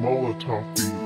Molotov beat.